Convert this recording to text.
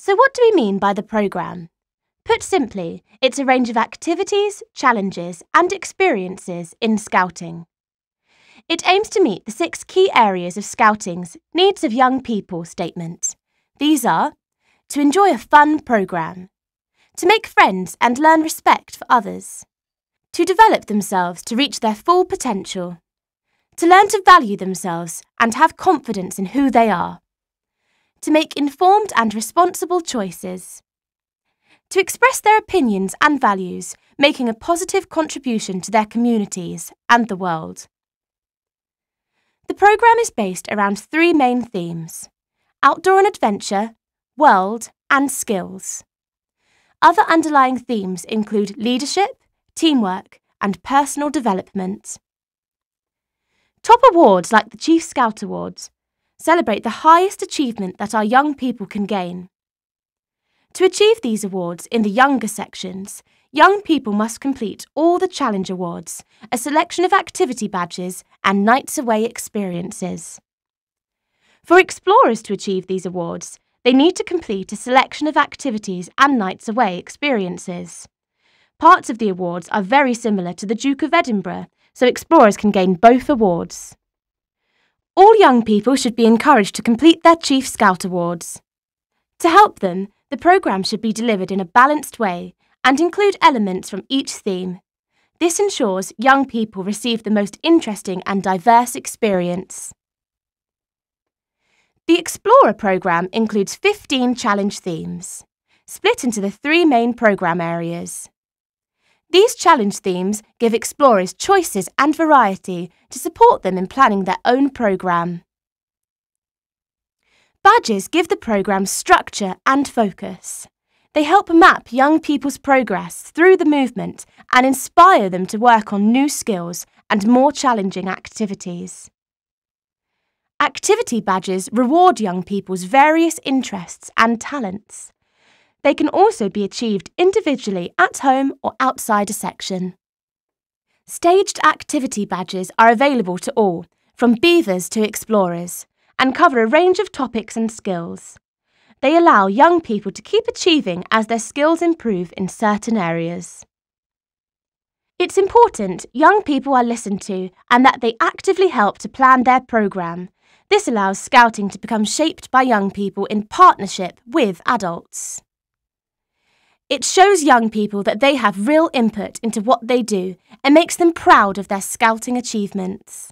So, what do we mean by the programme? Put simply, it's a range of activities, challenges, and experiences in Scouting. It aims to meet the six key areas of Scouting's Needs of Young People statement. These are to enjoy a fun programme, to make friends and learn respect for others, to develop themselves to reach their full potential, to learn to value themselves and have confidence in who they are, to make informed and responsible choices, to express their opinions and values, making a positive contribution to their communities and the world. The programme is based around three main themes outdoor and adventure, world, and skills. Other underlying themes include leadership, teamwork, and personal development. Top awards like the Chief Scout Awards celebrate the highest achievement that our young people can gain. To achieve these awards in the younger sections, young people must complete all the Challenge Awards, a selection of activity badges and nights away experiences. For explorers to achieve these awards, they need to complete a selection of activities and nights away experiences. Parts of the awards are very similar to the Duke of Edinburgh, so explorers can gain both awards. All young people should be encouraged to complete their Chief Scout Awards. To help them, the programme should be delivered in a balanced way and include elements from each theme. This ensures young people receive the most interesting and diverse experience. The Explorer programme includes 15 challenge themes, split into the three main programme areas. These challenge themes give explorers choices and variety to support them in planning their own programme. Badges give the programme structure and focus. They help map young people's progress through the movement and inspire them to work on new skills and more challenging activities. Activity badges reward young people's various interests and talents. They can also be achieved individually at home or outside a section. Staged activity badges are available to all, from beavers to explorers, and cover a range of topics and skills. They allow young people to keep achieving as their skills improve in certain areas. It's important young people are listened to and that they actively help to plan their programme. This allows Scouting to become shaped by young people in partnership with adults. It shows young people that they have real input into what they do and makes them proud of their scouting achievements.